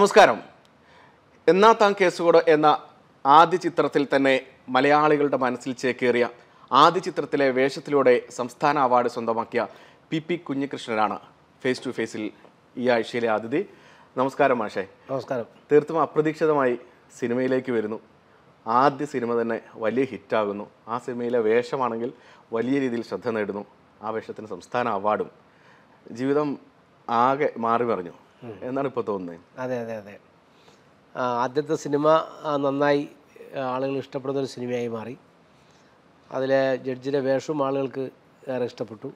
നമസ്കാരം. എന്നാ താൻ കേസുകൂട് എന്ന ആദ്യ ചിത്രത്തിൽ തന്നെ മലയാളികളുടെ മനസ്സിൽ ചേക്കേറിയ ആദ്യ ചിത്രത്തിലെ വേഷത്തിലൂടെ സംസ്ഥാന അവാർഡ് സ്വന്തമാക്കിയ പി പി കുഞ്ഞികൃഷ്ണനാണ് ഫേസ് ടു ഫേസിൽ ഈ ആഴ്ചയിലെ അതിഥി. നമസ്കാരം മാഷേ. നമസ്കാരം. തീർത്തും അപ്രതീക്ഷിതമായി സിനിമയിലേക്ക് വരുന്നു. ആദ്യ സിനിമ തന്നെ വലിയ ഹിറ്റാകുന്നു. ആ സിനിമയിലെ വേഷമാണെങ്കിൽ വലിയ രീതിയിൽ ശ്രദ്ധ നേടുന്നു. ആ വേഷത്തിന് സംസ്ഥാന അവാർഡും ജീവിതം ആകെ മാറി മറിഞ്ഞു എന്നാണ് ഇപ്പോൾ തോന്നുന്നത് അതെ അതെ അതെ. ആദ്യത്തെ സിനിമ നന്നായി ആളുകൾ ഇഷ്ടപ്പെടുന്ന ഒരു സിനിമയായി മാറി. അതിലെ ജഡ്ജിന്റെ വേഷവും ആളുകൾക്ക് ഏറെ ഇഷ്ടപ്പെട്ടു.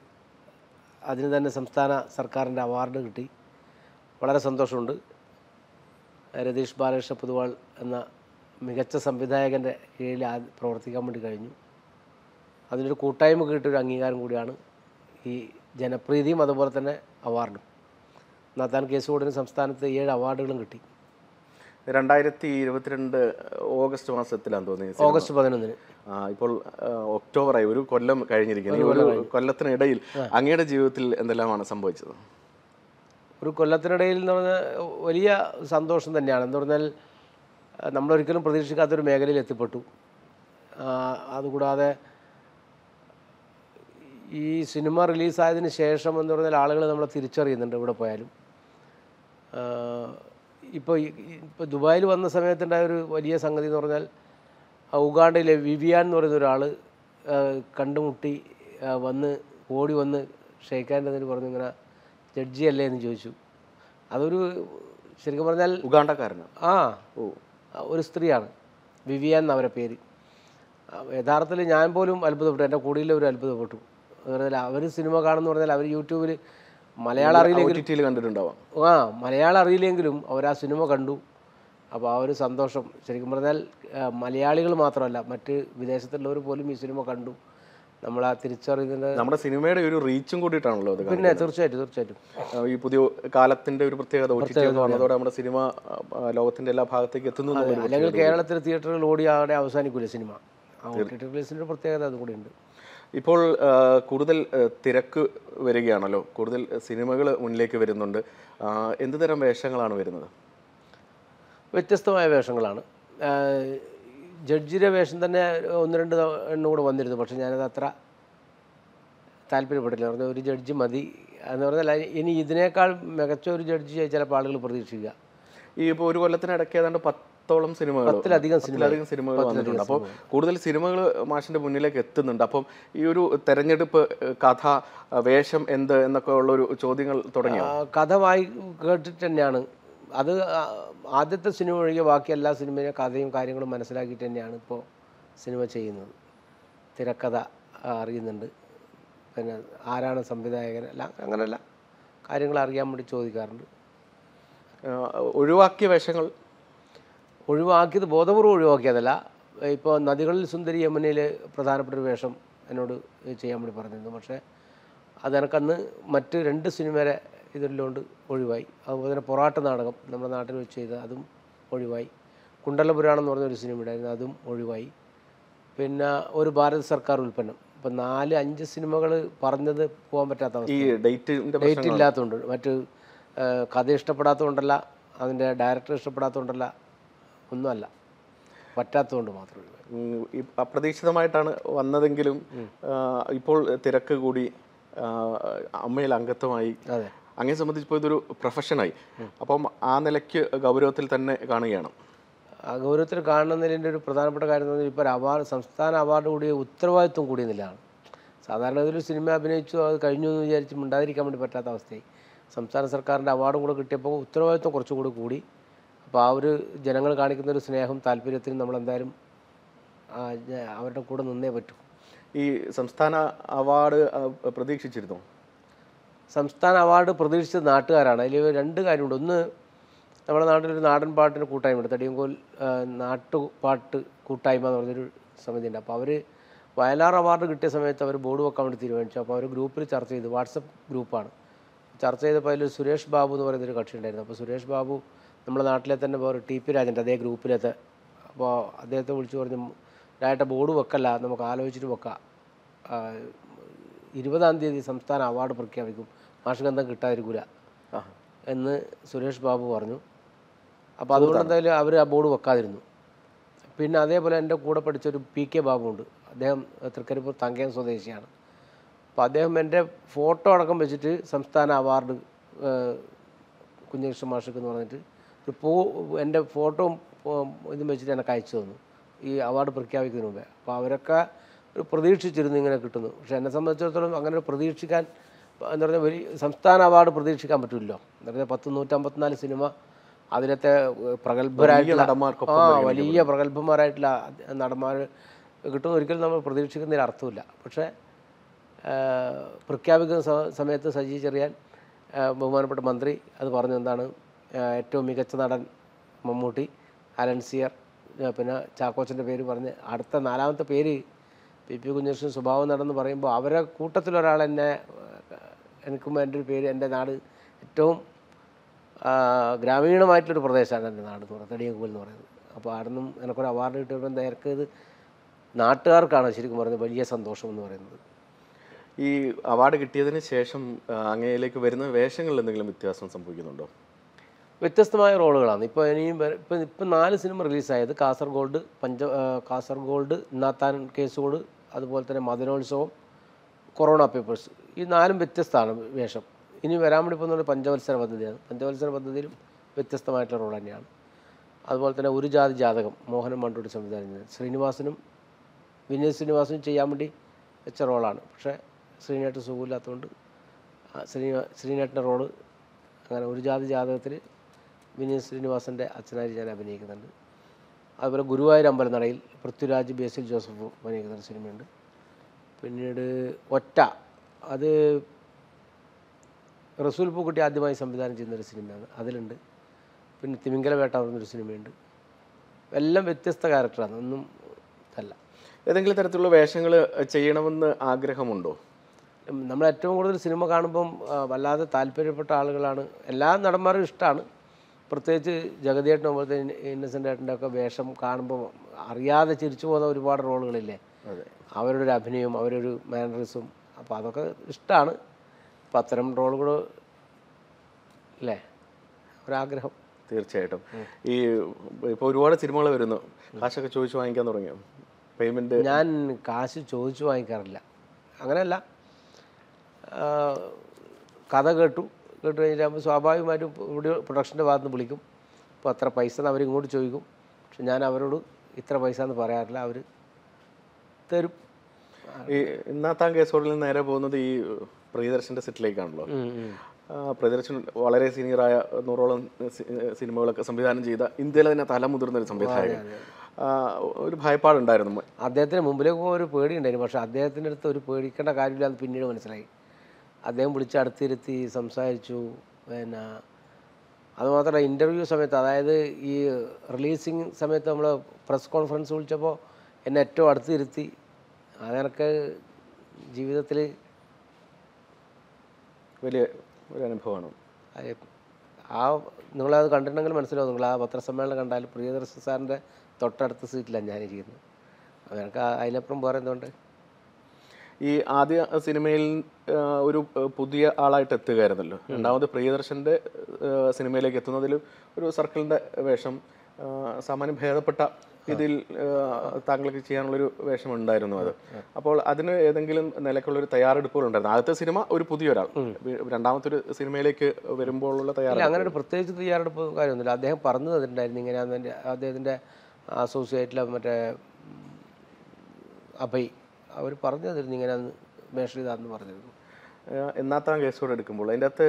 അതിന് തന്നെ സംസ്ഥാന സർക്കാരിന്റെ അവാർഡ് കിട്ടി. വളരെ സന്തോഷമുണ്ട്. രതീഷ് ബാലകൃഷ്ണ പൊതുവാൾ എന്ന മികച്ച സംവിധായകന്റെ കീഴിൽ പ്രവർത്തിക്കാൻ വേണ്ടി കഴിഞ്ഞു. അതിനൊരു കൂട്ടായ്മ കിട്ടിയൊരു അംഗീകാരം കൂടിയാണ് ഈ ജനപ്രീതിയും അതുപോലെ തന്നെ അവാർഡും. നത്താൻ കേസുകൂടിന് സംസ്ഥാനത്ത് ഏഴ് അവാർഡുകളും കിട്ടി. രണ്ടായിരത്തി ഇരുപത്തിരണ്ട് ഓഗസ്റ്റ് മാസത്തിലാണ് തോന്നി ഓഗസ്റ്റ് പതിനൊന്നിന്. ഇപ്പോൾ ഒക്ടോബറായി ഒരു കൊല്ലം കഴിഞ്ഞിരിക്കുന്നു. ഒരു കൊല്ലത്തിനിടയിൽ അങ്ങയുടെ ജീവിതത്തിൽ എന്തെല്ലാമാണ് സംഭവിച്ചത്? ഒരു കൊല്ലത്തിനിടയിൽ എന്ന് പറഞ്ഞാൽ വലിയ സന്തോഷം തന്നെയാണ്. എന്ന് പറഞ്ഞാൽ നമ്മളൊരിക്കലും പ്രതീക്ഷിക്കാത്തൊരു മേഖലയിൽ എത്തിപ്പെട്ടു. അതുകൂടാതെ ഈ സിനിമ റിലീസായതിന് ശേഷം എന്ന് പറഞ്ഞാൽ ആളുകൾ നമ്മളെ തിരിച്ചറിയുന്നുണ്ട് ഇവിടെ പോയാലും. ഇപ്പോൾ ഇപ്പോൾ ദുബായിൽ വന്ന സമയത്തുണ്ടായ ഒരു വലിയ സംഗതി എന്ന് പറഞ്ഞാൽ ഉഗാണ്ടയിലെ വിവിയാൻ എന്ന് പറയുന്ന ഒരാൾ കണ്ടുമുട്ടി വന്ന് ഓടി വന്ന് ഷെയ്ഖാന്റെ പറഞ്ഞു ഇങ്ങനെ ജഡ്ജി അല്ലേ? എന്ന് ചോദിച്ചു. അതൊരു ശരിക്കും പറഞ്ഞാൽ ഉഗാണ്ടക്കാരനാണ് ആ. ഓ. ഒരു സ്ത്രീയാണ്. വിവിയാൻ എന്നവരെ പേര്. യഥാർത്ഥത്തിൽ ഞാൻ പോലും അത്ഭുതപ്പെട്ടു. എന്റെ ഒരു അത്ഭുതപ്പെട്ടു. അതുപോലെ അവർ സിനിമ കാണുന്നു പറഞ്ഞാൽ അവർ യൂട്യൂബിൽ മലയാളം അറിയില്ലെങ്കിൽ കണ്ടിട്ടുണ്ടാവാം. ആ മലയാളം അറിയില്ലെങ്കിലും അവർ ആ സിനിമ കണ്ടു. അപ്പോൾ ആ ഒരു സന്തോഷം. ശരിക്കും പറഞ്ഞാൽ മലയാളികൾ മാത്രമല്ല മറ്റ് വിദേശത്തുള്ളവർ പോലും ഈ സിനിമ കണ്ടു. നമ്മൾ ആ തിരിച്ചറിയുന്നത് നമ്മുടെ സിനിമയുടെ ഒരു റീച്ചും കൂടിയിട്ടാണല്ലോ അത് പിന്നെ തീർച്ചയായിട്ടും തീർച്ചയായിട്ടും. ഈ പുതിയ കാലത്തിന്റെ ഒരു പ്രത്യേകത വന്നതോടെ നമ്മുടെ സിനിമ ലോകത്തിന്റെ എല്ലാ ഭാഗത്തേക്ക് എത്തുന്നു അല്ലെങ്കിൽ കേരളത്തിലെ തിയേറ്ററുകൾ ഓടി അവിടെ അവസാനിക്കൂല സിനിമ. ആ ടി ടി പ്രത്യേകത അതുകൂടി ഉണ്ട് ഇപ്പോൾ കൂടുതൽ തിരക്ക് വരികയാണല്ലോ. കൂടുതൽ സിനിമകൾ മുന്നിലേക്ക് വരുന്നുണ്ട്. എന്ത് തരം വേഷങ്ങളാണ് വരുന്നത്? വ്യത്യസ്തമായ വേഷങ്ങളാണ്. ജഡ്ജിയുടെ വേഷം തന്നെ ഒന്ന് രണ്ട് എണ്ണം കൂടെ വന്നിരുന്നു. പക്ഷേ ഞാനത് അത്ര താല്പര്യപ്പെട്ടില്ല. പറഞ്ഞാൽ ഒരു ജഡ്ജി മതി എന്ന് പറഞ്ഞാൽ ഇനി ഇതിനേക്കാൾ മികച്ച ഒരു ജഡ്ജി ചിലപ്പോൾ ആളുകൾ പ്രതീക്ഷിക്കുക. ഈ ഇപ്പോൾ ഒരു കൊല്ലത്തിനിടയ്ക്ക് ഏതാണ്ട് പത്തോളം സിനിമകൾ പത്തിലധികം പത്തിലധികം സിനിമകൾ വന്നിട്ടുണ്ട്. അപ്പോൾ കൂടുതൽ സിനിമകൾ മാഷിന്റെ മുന്നിലേക്ക് എത്തുന്നുണ്ട്. അപ്പം ഈ ഒരു തെരഞ്ഞെടുപ്പ് കഥ വേഷം എന്ത് എന്നൊക്കെ ഉള്ളൊരു ചോദ്യങ്ങൾ തുടങ്ങി കഥ വായി കേട്ടിട്ട് തന്നെയാണ്. അത് ആദ്യത്തെ സിനിമ ഒഴികെ ബാക്കി എല്ലാ സിനിമയിലെ കഥയും കാര്യങ്ങളും മനസ്സിലാക്കിയിട്ട് തന്നെയാണ് ഇപ്പോൾ സിനിമ ചെയ്യുന്നത്. തിരക്കഥ അറിയുന്നുണ്ട്. പിന്നെ ആരാണ് സംവിധായകൻ? അല്ല അങ്ങനെയല്ല. കാര്യങ്ങൾ അറിയാൻ വേണ്ടി ചോദിക്കാറുണ്ട്. ഒഴിവാക്കിയ വേഷങ്ങൾ ഒഴിവാക്കിയത് ബോധപൂർവം ഒഴിവാക്കിയതല്ല. ഇപ്പോൾ നദികളിൽ സുന്ദരി യമുനയിൽ പ്രധാനപ്പെട്ട ഒരു വേഷം എന്നോട് ചെയ്യാൻ വേണ്ടി പറഞ്ഞിരുന്നു. പക്ഷേ അതെനക്കന്ന് മറ്റ് രണ്ട് സിനിമയുടെ ഇതിലുകൊണ്ട് ഒഴിവായി. അതുപോലെ തന്നെ പൊറാട്ട് നാടകം നമ്മുടെ നാട്ടിൽ വെച്ച് ചെയ്ത അതും ഒഴിവായി. കുണ്ടലപുരാണം എന്ന് പറഞ്ഞൊരു സിനിമ ഉണ്ടായിരുന്നു അതും ഒഴിവായി. പിന്നെ ഒരു ഭാരത സർക്കാർ ഉൽപ്പന്നം. ഇപ്പം നാല് അഞ്ച് സിനിമകൾ പറഞ്ഞത് പോകാൻ പറ്റാത്ത അവസ്ഥ. ഡേറ്റ് ഇല്ലാത്തതുകൊണ്ട്. മറ്റ് കഥ ഇഷ്ടപ്പെടാത്തതുകൊണ്ടല്ല അതിന്റെ ഡയറക്ടർ ഇഷ്ടപ്പെടാത്തതുകൊണ്ടല്ല ഒന്നുമല്ല. പറ്റാത്തതുകൊണ്ട് മാത്രം ഒഴിവായി. ഉം, ഈ അപ്രതീക്ഷിതമായിട്ടാണ് വന്നതെങ്കിലും ഇപ്പോൾ തിരക്ക് കൂടി അമ്മയിൽ അംഗത്വമായി. അതെ. അങ്ങനെ സംബന്ധിച്ചപ്പോൾ ഇതൊരു പ്രൊഫഷനായി. അപ്പം ആ നിലയ്ക്ക് ഗൗരവത്തിൽ തന്നെ കാണുകയാണ്. ആ ഗൗരവത്തിൽ കാണുന്നതിന്റെ ഒരു പ്രധാനപ്പെട്ട കാര്യം എന്ന് പറഞ്ഞാൽ ഇപ്പോൾ അവാർഡ് സംസ്ഥാന അവാർഡ് കൂടിയ ഉത്തരവാദിത്വം കൂടിയ നിലയാണ്. സാധാരണ ഒരു സിനിമ അഭിനയിച്ചു അത് കഴിഞ്ഞു എന്ന് വിചാരിച്ച് മിണ്ടാതിരിക്കാൻ വേണ്ടി പറ്റാത്ത അവസ്ഥയായി. സംസ്ഥാന സർക്കാരിന്റെ അവാർഡും കൂടെ കിട്ടിയപ്പോൾ ഉത്തരവാദിത്വം കുറച്ചുകൂടി കൂടി. അപ്പോൾ ആ ഒരു ജനങ്ങൾ കാണിക്കുന്ന ഒരു സ്നേഹം താല്പര്യത്തിന് നമ്മൾ എന്തായാലും അവരുടെ കൂടെ നിന്നേ പറ്റൂ. ഈ സംസ്ഥാന അവാർഡ് പ്രതീക്ഷിച്ചിരുന്നു? സംസ്ഥാന അവാർഡ് പ്രതീക്ഷിച്ച നാട്ടുകാരാണ്. അതിൽ രണ്ട് കാര്യമുണ്ട്. ഒന്ന് നമ്മുടെ നാട്ടിലൊരു നാടൻ പാട്ടിന് കൂട്ടായ്മയുണ്ട്. തടിയങ്കോൽ അടിയങ്കോൽ നാട്ടുപാട്ട് കൂട്ടായ്മ എന്ന് പറഞ്ഞൊരു സമിതിയുണ്ട്. അപ്പോൾ അവർ വയലാർ അവാർഡ് കിട്ടിയ സമയത്ത് അവർ ബോർഡ് വെക്കാൻ വേണ്ടി തീരുമാനിച്ചു. അപ്പോൾ അവർ ഗ്രൂപ്പിൽ ചർച്ച ചെയ്തു. വാട്സപ്പ് ഗ്രൂപ്പാണ്. ചർച്ച ചെയ്തപ്പോൾ അതിൽ സുരേഷ് ബാബു എന്ന് പറയുന്നൊരു കക്ഷി ഉണ്ടായിരുന്നു അപ്പോൾ സുരേഷ് ബാബു നമ്മുടെ നാട്ടിലെ തന്നെ വേറെ ടി പി രാജന്റെ അതേ ഗ്രൂപ്പിലത്തെ. അപ്പോൾ അദ്ദേഹത്തെ വിളിച്ചു പറഞ്ഞു ഡയറക്റ്റ് ബോർഡ് വെക്കല്ല നമുക്ക് ആലോചിച്ചിട്ട് വെക്കാം. ഇരുപതാം തീയതി സംസ്ഥാന അവാർഡ് പ്രഖ്യാപിക്കും. മാഷകന്ധം കിട്ടാതിരിക്കില്ല എന്ന് സുരേഷ് ബാബു പറഞ്ഞു. അപ്പോൾ അതുകൊണ്ട് എന്തായാലും അവർ ആ ബോർഡ് വെക്കാതിരുന്നു. പിന്നെ അതേപോലെ എന്റെ കൂടെ പഠിച്ചൊരു പി കെ ബാബുണ്ട് അദ്ദേഹം തൃക്കരിപ്പൂർ തങ്കയം സ്വദേശിയാണ്. അപ്പോൾ അദ്ദേഹം എന്റെ ഫോട്ടോ അടക്കം വെച്ചിട്ട് സംസ്ഥാന അവാർഡ് കുഞ്ഞകൃഷ്ണ മാഷക്ക് എന്ന് പറഞ്ഞിട്ട് ഒരു പൂ എന്റെ ഫോട്ടോയും ഇതും വെച്ചിട്ട് എനിക്ക് അയച്ചു തന്നു. ഈ അവാർഡ് പ്രഖ്യാപിക്കുന്നതിന് മുമ്പേ. അപ്പോൾ അവരൊക്കെ ഒരു പ്രതീക്ഷിച്ചിരുന്നു ഇങ്ങനെ കിട്ടുന്നു. പക്ഷേ എന്നെ സംബന്ധിച്ചിടത്തോളം അങ്ങനെ പ്രതീക്ഷിക്കാൻ എന്താ പറയുക വലിയ സംസ്ഥാന അവാർഡ് പ്രതീക്ഷിക്കാൻ പറ്റില്ലല്ലോ. എന്താ പറയുക പത്ത് നൂറ്റമ്പത്തിനാല് സിനിമ അതിലത്തെ പ്രഗത്ഭരായിട്ടുള്ള നടന്മാർക്ക് ആ വലിയ പ്രഗത്ഭന്മാരായിട്ടുള്ള നടന്മാർ കിട്ടുന്ന. ഒരിക്കലും നമ്മൾ പ്രതീക്ഷിക്കുന്നതിൽ അർത്ഥമില്ല. പക്ഷേ പ്രഖ്യാപിക്കുന്ന സമയത്ത് സജി ചെറിയാൻ ബഹുമാനപ്പെട്ട മന്ത്രി അത് പറഞ്ഞു എന്താണ് ആഹ് ഏറ്റവും മികച്ച നടൻ മമ്മൂട്ടി അലൻസിയർ സിയർ പിന്നെ ചാക്കോച്ചന്റെ പേര് പറഞ്ഞ് അടുത്ത നാലാമത്തെ പേര് പി പി കുഞ്ഞകൃഷ്ണൻ സ്വഭാവം നടന്ന് പറയുമ്പോൾ അവരെ കൂട്ടത്തിലൊരാൾ എന്നെ എനിക്കും എന്റെ ഒരു പേര് എന്റെ നാട് ഏറ്റവും ഗ്രാമീണമായിട്ടുള്ളൊരു പ്രദേശമാണ് എന്റെ നാട് എന്ന് പറയുന്നത് എന്ന് പറയുന്നത്. അപ്പോൾ അവിടെ നിന്നും എനിക്കൊരു അവാർഡ് കിട്ടിയപ്പോൾ നേരത്തെ ഇത് നാട്ടുകാർക്കാണ് ശരിക്കും പറയുന്നത് വലിയ സന്തോഷം എന്ന് പറയുന്നത്. ഈ അവാർഡ് കിട്ടിയതിന് ശേഷം അങ്ങയിലേക്ക് വരുന്ന വേഷങ്ങളിൽ എന്തെങ്കിലും വ്യത്യാസം സംഭവിക്കുന്നുണ്ടോ? വ്യത്യസ്തമായ റോളുകളാണ്. ഇപ്പോൾ ഇനിയും ഇപ്പം ഇപ്പം നാല് സിനിമ റിലീസായത്. കാസർഗോഡ് പഞ്ച കാസർഗോഡ് നാത്താൻ കേസോട് അതുപോലെ തന്നെ മദനോത്സവം കൊറോണ പേപ്പേഴ്സ്. ഈ നാലും വ്യത്യസ്തമാണ് വേഷം. ഇനി വരാൻ വേണ്ടി പോകുന്നത് പഞ്ചവത്സര പദ്ധതിയാണ്. പഞ്ചവത്സര പദ്ധതിയിലും വ്യത്യസ്തമായിട്ടുള്ള റോൾ തന്നെയാണ്. അതുപോലെ തന്നെ ഒരു ജാതി ജാതകം മോഹനൻ മണ്ടൂടി സംവിധാനം ചെയ്തത് ശ്രീനിവാസനും വിനീത് ശ്രീനിവാസനും ചെയ്യാൻ വേണ്ടി വെച്ച റോളാണ്. പക്ഷേ ശ്രീനേട്ട് സുഖമില്ലാത്തതുകൊണ്ട് ശ്രീ ശ്രീനേട്ടന്റെ റോൾ അങ്ങനെ ഒരു ജാതി ജാതകത്തിൽ വിനീത് ശ്രീനിവാസന്റെ അച്ഛനായി ഞാൻ അഭിനയിക്കുന്നുണ്ട്. അതുപോലെ ഗുരുവായൂർ അമ്പലനടയിൽ പൃഥ്വിരാജ് ബേസിൽ ജോസഫ് അഭിനയിക്കുന്ന ഒരു സിനിമയുണ്ട്. പിന്നീട് ഒറ്റ അത് റസൂൽ പൂക്കുട്ടി ആദ്യമായി സംവിധാനം ചെയ്യുന്നൊരു സിനിമയാണ്. അതിലുണ്ട്. പിന്നെ തിമിംഗല വേട്ട എന്നൊരു സിനിമയുണ്ട്. എല്ലാം വ്യത്യസ്ത ക്യാരക്ടറാണ്. ഒന്നും അല്ല. ഏതെങ്കിലും തരത്തിലുള്ള വേഷങ്ങൾ ചെയ്യണമെന്ന് ആഗ്രഹമുണ്ടോ? നമ്മൾ ഏറ്റവും കൂടുതൽ സിനിമ കാണുമ്പം വല്ലാതെ താല്പര്യപ്പെട്ട ആളുകളാണ്. എല്ലാ നടന്മാരും ഇഷ്ടമാണ് പ്രത്യേകിച്ച് ജഗതിയേട്ടൻ പോലത്തെ ഇന്നസെന്റ് ഏട്ടന്റെ ഒക്കെ വേഷം കാണുമ്പോൾ അറിയാതെ ചിരിച്ചു പോകുന്ന ഒരുപാട് റോളുകളില്ലേ? അവരുടെ ഒരു അഭിനയവും അവരൊരു മാനറിസും. അപ്പോൾ അതൊക്കെ ഇഷ്ടമാണ് അപ്പം അത്തരം റോളുകൾ അല്ലേ ഒരാഗ്രഹം. തീർച്ചയായിട്ടും. ഈ ഇപ്പോൾ ഒരുപാട് സിനിമകൾ വരുന്നു. കാശൊക്കെ ചോദിച്ചു വാങ്ങിക്കാൻ തുടങ്ങിയോ? പേയ്മെന്റ്? ഞാൻ കാശ് ചോദിച്ചു വാങ്ങിക്കാറില്ല. അങ്ങനെയല്ല. കഥ കേട്ടു. കേട്ട് കഴിഞ്ഞാൽ സ്വാഭാവികമായിട്ടും ഇവിടെ പ്രൊഡക്ഷന്റെ ഭാഗത്ത് നിന്ന് വിളിക്കും. അപ്പോൾ അത്ര പൈസ എന്ന് അവരിങ്ങോട്ട് ചോദിക്കും. പക്ഷെ ഞാൻ അവരോട് ഇത്ര പൈസ എന്ന് പറയാറില്ല. അവർ തരും. ഈ ഇന്നാത്താം കേസോടിൽ നിന്ന് നേരെ പോകുന്നത് ഈ പ്രിയദർശന്റെ സെറ്റിലേക്കാണല്ലോ. പ്രിയദർശൻ വളരെ സീനിയറായ നൂറോളം സിനിമകളൊക്കെ സംവിധാനം ചെയ്ത ഇന്ത്യയിലെ തന്നെ തലമുതിർന്ന ഒരു സംവിധായകൻ. ഒരു ഭയപ്പാടുണ്ടായിരുന്നു. അദ്ദേഹത്തിന് മുമ്പിലേക്ക് പോകാൻ ഒരു പേടിയുണ്ടായിരുന്നു. പക്ഷേ അദ്ദേഹത്തിന്റെ അടുത്ത് ഒരു പേടിക്കേണ്ട കാര്യമില്ല എന്ന് പിന്നീട് മനസ്സിലായി. അദ്ദേഹം വിളിച്ച് അടുത്തിരുത്തി സംസാരിച്ചു. പിന്നെ അതുമാത്രമല്ല ഇന്റർവ്യൂ സമയത്ത് അതായത് ഈ റിലീസിങ് സമയത്ത് നമ്മൾ പ്രസ് കോൺഫറൻസ് വിളിച്ചപ്പോൾ എന്നെ ഏറ്റവും അടുത്തിരുത്തി. അതെനിക്ക് ജീവിതത്തിൽ വലിയ ഒരു അനുഭവമാണ്. ആ നിങ്ങളത് കണ്ടിട്ടുണ്ടെങ്കിൽ മനസ്സിലാവും. നിങ്ങൾ ആ പത്രസമ്മേളനം കണ്ടാൽ പ്രിയദർശൻ സാറിന്റെ തൊട്ടടുത്ത സീറ്റിലാണ് ഞാനിരിക്കുന്നത്. അപ്പോൾ എനിക്ക് അതിനപ്പുറം വേറെ എന്തുകൊണ്ട് ഈ ആദ്യ സിനിമയിൽ ഒരു പുതിയ ആളായിട്ട് എത്തുകയായിരുന്നല്ലോ. രണ്ടാമത് പ്രിയദർശന്റെ സിനിമയിലേക്ക് എത്തുന്നതിൽ ഒരു സർക്കിളിന്റെ വേഷം സാമാന്യം ഭേദപ്പെട്ട ഇതിൽ താങ്കൾക്ക് ചെയ്യാനുള്ളൊരു വേഷം ഉണ്ടായിരുന്നു അത്. അപ്പോൾ അതിന് ഏതെങ്കിലും നിലക്കുള്ള ഒരു തയ്യാറെടുപ്പുകൾ ഉണ്ടായിരുന്നു ആദ്യത്തെ സിനിമ ഒരു പുതിയ ഒരാൾ രണ്ടാമത്തെ ഒരു സിനിമയിലേക്ക് വരുമ്പോഴുള്ള തയ്യാറെടുപ്പ്. അങ്ങനെ ഒരു പ്രത്യേകിച്ച് തയ്യാറെടുപ്പ് കാര്യമൊന്നുമില്ല. അദ്ദേഹം പറഞ്ഞു തന്നിട്ടുണ്ടായിരുന്നു ഇങ്ങനെ അദ്ദേഹത്തിന്റെ അദ്ദേഹത്തിന്റെ അസോസിയേറ്റിലെ മറ്റേ അഭയ് അവർ പറഞ്ഞു തന്നിരുന്നു ഇങ്ങനെ മേഷർ ഇതാന്ന് പറഞ്ഞിരുന്നു. എന്നാത്താൻ കേസോട് എടുക്കുമ്പോൾ. അതിന്റെ അകത്ത്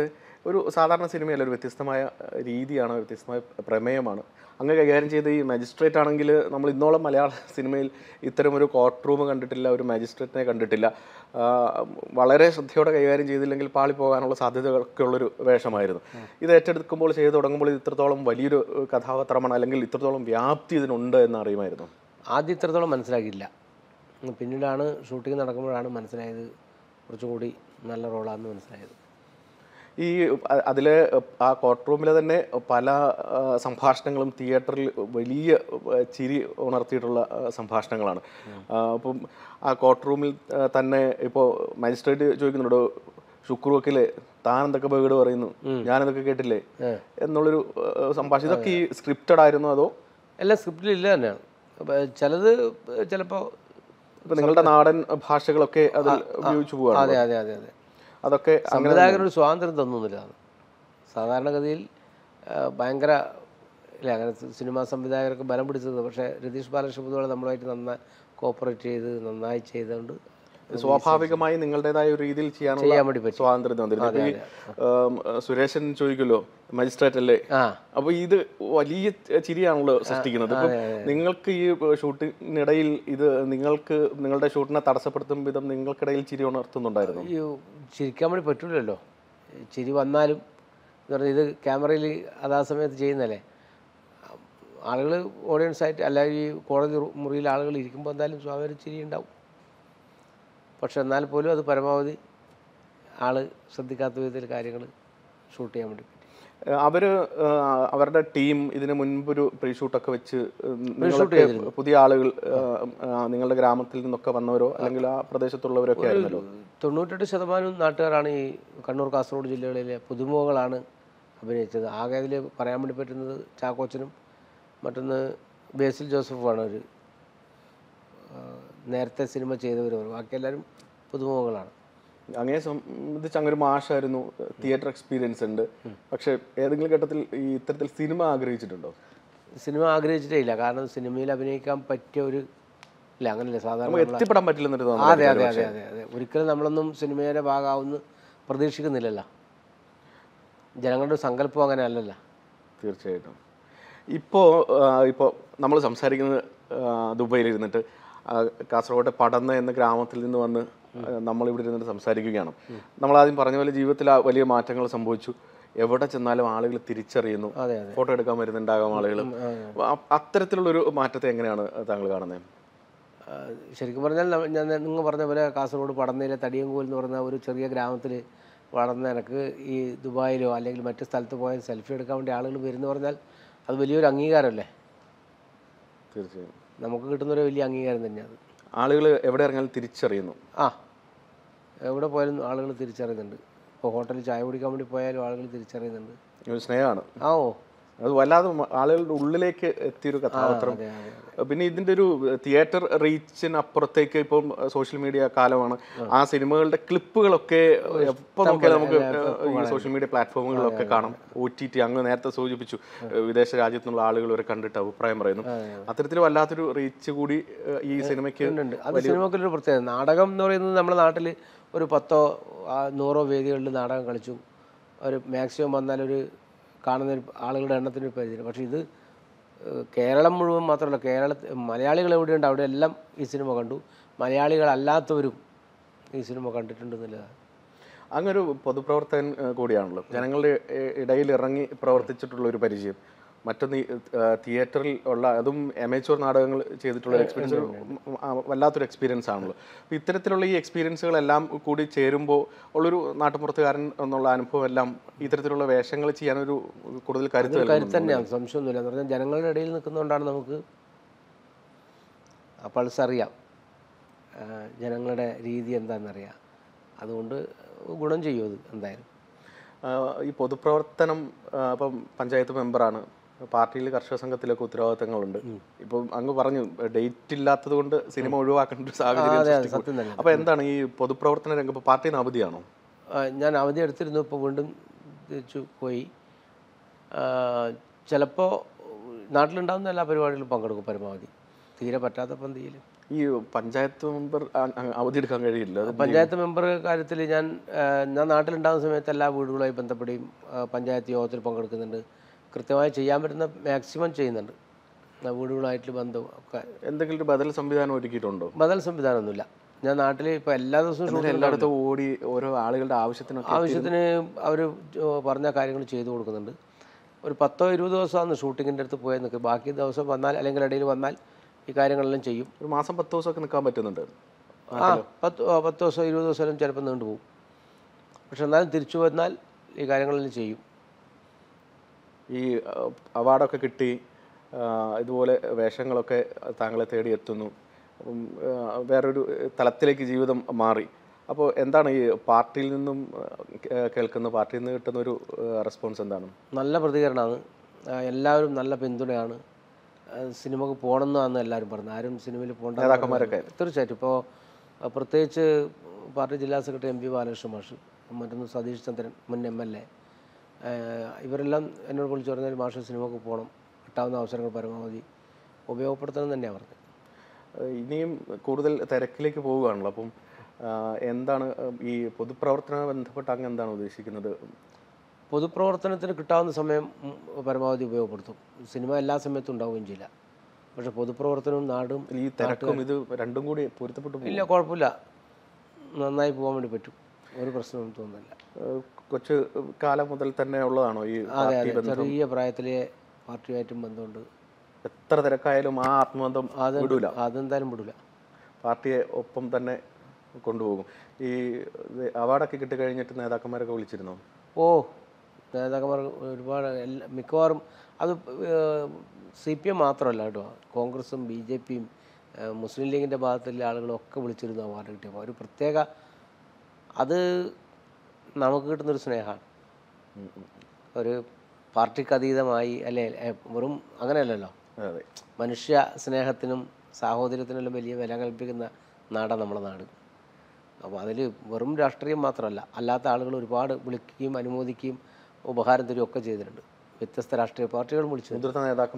ഒരു സാധാരണ സിനിമയല്ല ഒരു വ്യത്യസ്തമായ രീതിയാണ് വ്യത്യസ്തമായ പ്രമേയമാണ്. അങ്ങ് കൈകാര്യം ചെയ്ത ഈ മജിസ്ട്രേറ്റ് ആണെങ്കിൽ നമ്മൾ ഇന്നോളം മലയാള സിനിമയിൽ ഇത്തരം ഒരു കോർട്ട് റൂം കണ്ടിട്ടില്ല ഒരു മജിസ്ട്രേറ്റിനെ കണ്ടിട്ടില്ല. വളരെ ശ്രദ്ധയോടെ കൈകാര്യം ചെയ്തില്ലെങ്കിൽ പാളി പോകാനുള്ള സാധ്യതകളൊക്കെ ഉള്ളൊരു വേഷമായിരുന്നു. ഇത് ഏറ്റെടുക്കുമ്പോൾ ചെയ്തു തുടങ്ങുമ്പോൾ ഇത് ഇത്രത്തോളം വലിയൊരു കഥാപാത്രമാണ് അല്ലെങ്കിൽ ഇത്രത്തോളം വ്യാപ്തി ഇതിനുണ്ട് എന്ന് അറിയുമായിരുന്നു. ആദ്യം ഇത്രത്തോളം മനസ്സിലാക്കിയില്ല. പിന്നീടാണ് ഷൂട്ടിംഗ് നടക്കുമ്പോഴാണ് മനസ്സിലായത് കുറച്ചും കൂടി നല്ല റോളാണെന്ന് മനസ്സിലായത്. ഈ അതിൽ അതിലെ ആ കോർട്ട് റൂമിലെ തന്നെ പല സംഭാഷണങ്ങളും തിയേറ്ററിൽ വലിയ ചിരി ഉണർത്തിയിട്ടുള്ള സംഭാഷണങ്ങളാണ്. അപ്പം ആ കോർട്ട് റൂമിൽ തന്നെ ഇപ്പോൾ മജിസ്ട്രേറ്റ് ചോദിക്കുന്നുണ്ട് ശുക്രുവക്കിൽ താൻ എന്തൊക്കെ ബേഗഡ് പറയുന്നു? ഞാൻ എന്തൊക്കെ കേട്ടില്ലേ? എന്നുള്ളൊരു സംഭാഷണം. ഇതൊക്കെ ഈ സ്ക്രിപ്റ്റഡ് ആയിരുന്നു അതോ? എല്ലാം സ്ക്രിപ്റ്റിൽ ഇല്ല തന്നെയാണ്. ചിലത് ചിലപ്പോൾ ഇപ്പൊ നിങ്ങളുടെ നാടൻ ഭാഷകളൊക്കെ അതിൽ ഉപയോഗിച്ചു പോവാണ് അതെ അതെ അതെ അതെ. അതൊക്കെ സംവിധായകനൊരു സ്വാതന്ത്ര്യം തന്നുന്നില്ല സാധാരണഗതിയിൽ ഭയങ്കര ഇല്ല അങ്ങനെ സിനിമാ സംവിധായകർക്ക് ബലം പിടിച്ചത്. പക്ഷേ രതീഷ് ബാലകൃഷ്ണ പൊതുവെ നമ്മളുമായിട്ട് നന്നായി കോപ്പറേറ്റ് ചെയ്ത് നന്നായി ചെയ്തുകൊണ്ട് സ്വാഭാവികമായി നിങ്ങളുടേതായ ഒരു രീതിയിൽ ചെയ്യാനുള്ള സ്വാതന്ത്ര്യം തന്നിരുന്നു. സുരേഷൻ ചോദിക്കുമല്ലോ മജിസ്ട്രേറ്റ് അല്ലേ അപ്പൊ ഇത് വലിയ ചിരിയാണല്ലോ സൃഷ്ടിക്കുന്നത്. ഇപ്പൊ നിങ്ങൾക്ക് ഈ ഷൂട്ടിനിടയിൽ ഇത് നിങ്ങൾക്ക് നിങ്ങളുടെ ഷൂട്ടിനെ തടസ്സപ്പെടുത്തും വിധം നിങ്ങൾക്കിടയിൽ ചിരി ഉണർത്തുന്നുണ്ടായിരുന്നു? ചിരിക്കാൻ വേണ്ടി പറ്റില്ലല്ലോ ചിരി വന്നാലും ഇത് ക്യാമറയിൽ അതാ സമയത്ത് ചെയ്യുന്നല്ലേ ആളുകൾ ഓഡിയൻസ് ആയിട്ട് അല്ലെങ്കിൽ ഈ കോടതി മുറിയിൽ ആളുകൾ ഇരിക്കുമ്പോൾ എന്തായാലും സ്വാഭാവിക ചിരി ഉണ്ടാവും പക്ഷെ എന്നാൽ പോലും അത് പരമാവധി ആൾ ശ്രദ്ധിക്കാത്ത വിധത്തിൽ കാര്യങ്ങൾ ഷൂട്ട് ചെയ്യാൻ വേണ്ടി അവർ അവർ അവരുടെ ടീം ഇതിനു മുൻപൊരു പ്രീ ഷൂട്ടൊക്കെ വെച്ച് പുതിയ ആളുകൾ നിങ്ങളുടെ ഗ്രാമത്തിൽ നിന്നൊക്കെ വന്നവരോ അല്ലെങ്കിൽ ആ പ്രദേശത്തുള്ളവരൊക്കെ ആയിരുന്നല്ലോ? തൊണ്ണൂറ്റെട്ട് ശതമാനം നാട്ടുകാരാണ് ഈ കണ്ണൂർ കാസർഗോഡ് ജില്ലകളിലെ പുതുമുഖങ്ങളാണ് അഭിനയിച്ചത്. ആകെ അതിൽ പറയാൻ വേണ്ടി പറ്റുന്നത് ചാക്കോച്ചനും മറ്റൊന്ന് ബേസിൽ ജോസഫുമാണ് ഒരു നേരത്തെ സിനിമ ചെയ്തവർ ബാക്കി എല്ലാവരും പുതുമുഖങ്ങളാണ്. അങ്ങനെ സംബന്ധിച്ച് അങ്ങനെ ഒരു മാഷായിരുന്നു. തിയേറ്റർ എക്സ്പീരിയൻസ് ഉണ്ട്. പക്ഷെ ഏതെങ്കിലും ഘട്ടത്തിൽ ഈ ഇത്തരത്തിൽ സിനിമ ആഗ്രഹിച്ചിട്ടുണ്ടോ? സിനിമ ആഗ്രഹിച്ചിട്ടേ ഇല്ല. കാരണം സിനിമയിൽ അഭിനയിക്കാൻ പറ്റിയ ഒരു ഇല്ല അങ്ങനല്ല. സാധാരണ എത്തിപ്പെടാൻ പറ്റില്ലെന്നൊരു തോന്നൽ അതെ അതെ അതെ അതെ അതെ. ഒരിക്കലും നമ്മളൊന്നും സിനിമയുടെ ഭാഗമാവുമെന്ന് പ്രതീക്ഷിക്കുന്നില്ലല്ലോ. ജനങ്ങളുടെ സങ്കല്പം അങ്ങനെ അല്ലല്ലോ. തീർച്ചയായിട്ടും. ഇപ്പോൾ ഇപ്പോൾ നമ്മൾ സംസാരിക്കുന്നത് ദുബൈയിൽ ഇരുന്നിട്ട് ആ, കാസർഗോട്ടെ പടന്ന എന്ന ഗ്രാമത്തിൽ നിന്ന് വന്ന് നമ്മൾ നമ്മളിവിടെ ഇരുന്നിട്ട് സംസാരിക്കുകയാണ്. നമ്മൾ ആദ്യം പറഞ്ഞ പോലെ ജീവിതത്തിൽ വലിയ മാറ്റങ്ങൾ സംഭവിച്ചു. എവിടെ ചെന്നാലും ആളുകൾ തിരിച്ചറിയുന്നു. ഫോട്ടോ എടുക്കാൻ വരുന്നുണ്ടാകാം ആളുകൾ. അത്തരത്തിലുള്ളൊരു മാറ്റത്തെ എങ്ങനെയാണ് താങ്കൾ കാണുന്നത്? ശരിക്കും പറഞ്ഞാൽ ഞാൻ നിങ്ങൾ പറഞ്ഞ പോലെ കാസർഗോഡ് പടന്നയിലെ തടിയങ്കോൽ എന്ന് പറഞ്ഞ ഒരു ചെറിയ ഗ്രാമത്തിൽ വളർന്ന എനിക്ക് ഈ ദുബായിലോ അല്ലെങ്കിൽ മറ്റ് സ്ഥലത്ത് പോയാൽ സെൽഫി എടുക്കാൻ വേണ്ടി ആളുകൾ വരുന്നു പറഞ്ഞാൽ അത് വലിയൊരു അംഗീകാരമല്ലേ? തീർച്ചയായും. നമുക്ക് കിട്ടുന്നൊരു വലിയ അംഗീകാരം തന്നെയാണ് ആളുകൾ എവിടെ ഇറങ്ങിയാലും തിരിച്ചറിയുന്നു. ആ എവിടെ പോയാലും ആളുകൾ തിരിച്ചറിയുന്നുണ്ട്. ഇപ്പോൾ ഹോട്ടലിൽ ചായ കുടിക്കാൻ വേണ്ടി പോയാലും ആളുകൾ തിരിച്ചറിയുന്നുണ്ട്. സ്നേഹമാണ്. ആ ഓ. അത് വല്ലാതെ ആളുകളുടെ ഉള്ളിലേക്ക് എത്തിയൊരു കഥാപാത്രം. പിന്നെ ഇതിന്റെ ഒരു തിയേറ്റർ റീച്ചിന് അപ്പുറത്തേക്ക് ഇപ്പം സോഷ്യൽ മീഡിയ കാലമാണ്. ആ. സിനിമകളുടെ ക്ലിപ്പുകളൊക്കെ എപ്പോൾ നോക്കിയാൽ നമുക്ക് ഈ സോഷ്യൽ മീഡിയ പ്ലാറ്റ്ഫോമുകളിലൊക്കെ കാണാം. ഒ ടി ടി അങ്ങ് നേരത്തെ സൂചിപ്പിച്ചു. വിദേശ രാജ്യത്തു നിന്നുള്ള ആളുകൾ വരെ കണ്ടിട്ട് അഭിപ്രായം പറയുന്നു. അത്തരത്തിൽ വല്ലാത്തൊരു റീച്ച് കൂടി ഈ സിനിമയ്ക്ക് അത് സിനിമക്കൊരു പ്രത്യേകത. നാടകം എന്ന് പറയുന്നത് നമ്മുടെ നാട്ടിൽ ഒരു പത്തോ നൂറോ വേദികളിൽ നാടകം കളിച്ചു ഒരു മാക്സിമം വന്നാൽ ഒരു കാണുന്ന ആളുകളുടെ എണ്ണത്തിന് ഒരു പരിധി പക്ഷേ ഇത് കേരളം മുഴുവൻ മാത്രമല്ല കേരള മലയാളികൾ എവിടെയുണ്ട് അവിടെ എല്ലാം ഈ സിനിമ കണ്ടു. മലയാളികളല്ലാത്തവരും ഈ സിനിമ കണ്ടിട്ടുണ്ട് എന്നുള്ളതാണ് അങ്ങൊരു പൊതുപ്രവർത്തകൻ കൂടിയാണല്ലോ. ജനങ്ങളുടെ ഇടയിൽ ഇറങ്ങി പ്രവർത്തിച്ചിട്ടുള്ള ഒരു പരിചയം. മറ്റൊന്ന് തിയേറ്ററിൽ ഉള്ള അതും എമേച്ചൂർ നാടകങ്ങൾ ചെയ്തിട്ടുള്ള എക്സ്പീരിയൻസ് വല്ലാത്തൊരു എക്സ്പീരിയൻസ് ആണല്ലോ അപ്പോൾ ഇത്തരത്തിലുള്ള ഈ എക്സ്പീരിയൻസുകളെല്ലാം കൂടി ചേരുമ്പോൾ ഉള്ളൊരു നാട്ടുപുറത്തുകാരൻ എന്നുള്ള അനുഭവം എല്ലാം ഇത്തരത്തിലുള്ള വേഷങ്ങൾ ചെയ്യാനൊരു കൂടുതൽ കരുത്ത്. കരുത്ത് തന്നെയാണ്. സംശയമൊന്നുമില്ല. എന്ന് പറഞ്ഞാൽ ജനങ്ങളുടെ ഇടയിൽ നിൽക്കുന്നതുകൊണ്ടാണ് നമുക്ക് ആ പൾസ് അറിയാം. ജനങ്ങളുടെ രീതി എന്താണെന്നറിയാം. അതുകൊണ്ട് ഗുണം ചെയ്യും അത് എന്തായാലും. ഈ പൊതുപ്രവർത്തനം ഇപ്പം പഞ്ചായത്ത് മെമ്പറാണ് പാർട്ടിയിൽ കർഷക സംഘത്തിലൊക്കെ ഉത്തരവാദിത്തങ്ങളുണ്ട്. ഇപ്പൊ അങ്ങ് പറഞ്ഞു ഡേറ്റ് ഇല്ലാത്തത് കൊണ്ട് സിനിമ ഒഴിവാക്കേണ്ട ഒരു സാഹചര്യം അപ്പൊ എന്താണ് ഈ പൊതുപ്രവർത്തന രംഗം? ഇപ്പൊ നിന്ന് അവധിയാണോ? ഞാൻ അവധി എടുത്തിരുന്നു ഇപ്പോൾ വീണ്ടും തിരിച്ചു പോയി. ചിലപ്പോ നാട്ടിലുണ്ടാവുന്ന എല്ലാ പരിപാടികളിലും പങ്കെടുക്കും പരമാവധി. തീരെ പറ്റാത്ത പന്തിയിൽ ഈ പഞ്ചായത്ത് മെമ്പർ അവധി എടുക്കാൻ കഴിയില്ല. പഞ്ചായത്ത് മെമ്പർ കാര്യത്തിൽ ഞാൻ ഞാൻ നാട്ടിലുണ്ടാകുന്ന സമയത്ത് എല്ലാ വീടുകളുമായി ബന്ധപ്പെടുകയും പഞ്ചായത്ത് യോഗത്തിൽ പങ്കെടുക്കുന്നുണ്ട്. കൃത്യമായി ചെയ്യാൻ പറ്റുന്ന മാക്സിമം ചെയ്യുന്നുണ്ട്. വീടുകളായിട്ട് ബന്ധവും ഒക്കെ. എന്തെങ്കിലും ഒരു ബദൽ സംവിധാനം ഒരുക്കിയിട്ടുണ്ടോ? ബദൽ സംവിധാനമൊന്നുമില്ല ഞാൻ നാട്ടിൽ ഇപ്പോൾ എല്ലാ ദിവസവും എല്ലായിടത്തും ഓടി ഓരോ ആളുകളുടെ ആവശ്യത്തിന് ആവശ്യത്തിന് അവർ പറഞ്ഞ കാര്യങ്ങൾ ചെയ്തു കൊടുക്കുന്നുണ്ട്. ഒരു പത്തോ ഇരുപത് ദിവസമാണ് ഷൂട്ടിങ്ങിന്റെ അടുത്ത് പോയി നിൽക്കുക ബാക്കി ദിവസം വന്നാൽ അല്ലെങ്കിൽ ഇടയിൽ വന്നാൽ ഈ കാര്യങ്ങളെല്ലാം ചെയ്യും. ഒരു മാസം പത്ത് ദിവസമൊക്കെ നിൽക്കാൻ പറ്റുന്നുണ്ട്. ആ പത്ത് പത്ത് ദിവസം ഇരുപത് ദിവസം ചിലപ്പോൾ നീണ്ടുപോകും. പക്ഷെ എന്നാലും തിരിച്ചു വന്നാൽ ഈ കാര്യങ്ങളെല്ലാം ചെയ്യും. ഈ അവാർഡൊക്കെ കിട്ടി ഇതുപോലെ വേഷങ്ങളൊക്കെ താങ്കളെ തേടി എത്തുന്നു വേറൊരു തലത്തിലേക്ക് ജീവിതം മാറി. അപ്പോൾ എന്താണ് ഈ പാർട്ടിയിൽ നിന്നും കേൾക്കുന്ന പാർട്ടിയിൽ നിന്ന് കിട്ടുന്ന ഒരു റെസ്പോൺസ് എന്താണ്? നല്ല പ്രതികരണമാണ്. എല്ലാവരും നല്ല പിന്തുണയാണ്. സിനിമക്ക് പോകണമെന്നാണ് എല്ലാവരും പറഞ്ഞത്. ആരും സിനിമയിൽ പോകേണ്ട നേതാക്കന്മാരൊക്കെ. തീർച്ചയായിട്ടും. ഇപ്പോൾ പ്രത്യേകിച്ച് പാർട്ടി ജില്ലാ സെക്രട്ടറി എം പി ബാലകൃഷ്ണ മാഷ് മറ്റൊന്ന് സതീഷ് ചന്ദ്രൻ മുൻ എം എൽ എ. ഇവരെല്ലാം എന്നോട് വിളിച്ചു പറഞ്ഞാൽ മാഷ സിനിമക്ക് പോകണം കിട്ടാവുന്ന അവസരങ്ങൾ പരമാവധി ഉപയോഗപ്പെടുത്തണം തന്നെയാണ് പറഞ്ഞത്. ഇനിയും കൂടുതൽ തിരക്കിലേക്ക് പോവുകയാണല്ലോ. അപ്പം എന്താണ് ഈ പൊതുപ്രവർത്തന ബന്ധപ്പെട്ട് അങ്ങ് എന്താണ് ഉദ്ദേശിക്കുന്നത്? പൊതുപ്രവർത്തനത്തിന് കിട്ടാവുന്ന സമയം പരമാവധി ഉപയോഗപ്പെടുത്തും. സിനിമ എല്ലാ സമയത്തും ഉണ്ടാവുകയും ചെയ്യില്ല. പക്ഷെ പൊതുപ്രവർത്തനവും നാടും ഈ തിരക്കും ഇത് രണ്ടും കൂടി പൊരുത്തപ്പെട്ടു ഇല്ല കുഴപ്പമില്ല. നന്നായി പോകാൻ വേണ്ടി പറ്റും. ഒരു പ്രശ്നവും തോന്നുന്നില്ല. കൊച്ചു കാലം മുതൽ തന്നെ ഉള്ളതാണോ ഈ ചെറിയ പ്രായത്തിലെ പാർട്ടിയായിട്ടും ബന്ധമുണ്ട്. എത്ര തിരക്കായാലും ആ ആത്മബന്ധം വിടൂല. അതെന്തായാലും വിടില്ല പാർട്ടിയെ ഒപ്പം തന്നെ കൊണ്ടുപോകും. ഈ അവാർഡൊക്കെ കിട്ടി കഴിഞ്ഞിട്ട് നേതാക്കന്മാരൊക്കെ വിളിച്ചിരുന്നോ? ഓ നേതാക്കന്മാർ ഒരുപാട് എല്ലാ മിക്കവാറും അത് സി പി എം മാത്രമല്ല കേട്ടോ. കോൺഗ്രസും ബി ജെ പിയും മുസ്ലിം ലീഗിന്റെ ഭാഗത്തുള്ള ആളുകളൊക്കെ വിളിച്ചിരുന്നു അവാർഡ് കിട്ടിയപ്പോൾ. ഒരു പ്രത്യേക അത് നമുക്ക് കിട്ടുന്നൊരു സ്നേഹമാണ്. ഒരു പാർട്ടിക്ക് അതീതമായി അല്ലെ വെറും അങ്ങനെയല്ലല്ലോ. മനുഷ്യ സ്നേഹത്തിനും സാഹോദര്യത്തിനെല്ലാം വലിയ വില കൽപ്പിക്കുന്ന നാടാണ് നമ്മുടെ നാട്. അപ്പോൾ അതിൽ വെറും രാഷ്ട്രീയം മാത്രമല്ല അല്ലാത്ത ആളുകൾ ഒരുപാട് വിളിക്കുകയും അനുമോദിക്കുകയും ഉപഹാരം തരികയും ഒക്കെ ചെയ്തിട്ടുണ്ട്. വ്യത്യസ്ത രാഷ്ട്രീയ പാർട്ടികളും വിളിച്ചു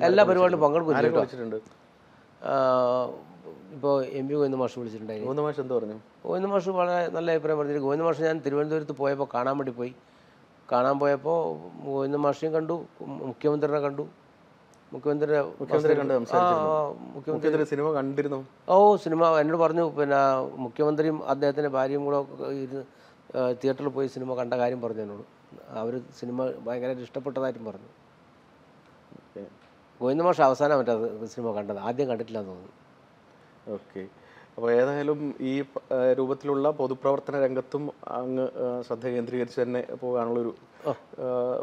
എല്ലാ പരിപാടിയിലും പങ്കെടുക്കും ഇപ്പോൾ എം പി ഗോവിന്ദ മാഷ് വിളിച്ചിട്ടുണ്ടായിരുന്നു ഗോവിന്ദ മാസം എന്ത് പറഞ്ഞു? ഗോവിന്ദ മാഷ് വളരെ നല്ല അഭിപ്രായം പറഞ്ഞിട്ട് ഗോവിന്ദ മാഷ് ഞാൻ തിരുവനന്തപുരത്ത് പോയപ്പോൾ കാണാൻ വേണ്ടി പോയി. കാണാൻ പോയപ്പോൾ ഗോവിന്ദ മാഷിനെയും കണ്ടു മുഖ്യമന്ത്രിനെ കണ്ടു. മുഖ്യമന്ത്രിയുടെ മുഖ്യമന്ത്രി കണ്ട് മുഖ്യമന്ത്രി സിനിമ കണ്ടിരുന്നു. ഓ സിനിമ എന്നോട് പറഞ്ഞു. പിന്നെ മുഖ്യമന്ത്രിയും അദ്ദേഹത്തിന്റെ ഭാര്യയും കൂടെ ഇരുന്ന് തിയേറ്ററിൽ പോയി സിനിമ കണ്ട കാര്യം പറഞ്ഞു എന്നോട്. അവർ സിനിമ ഭയങ്കരമായിട്ട് ഇഷ്ടപ്പെട്ടതായിട്ടും പറഞ്ഞു. ഗോവിന്ദ മാഷ് അവസാനം മറ്റേ സിനിമ കണ്ടത്. ആദ്യം കണ്ടിട്ടില്ല എന്ന് തോന്നുന്നു. ഓക്കെ. അപ്പോൾ ഏതായാലും ഈ രൂപത്തിലുള്ള പൊതുപ്രവർത്തന രംഗത്തും അങ്ങ് ശ്രദ്ധ കേന്ദ്രീകരിച്ച് തന്നെ പോകാനുള്ളൊരു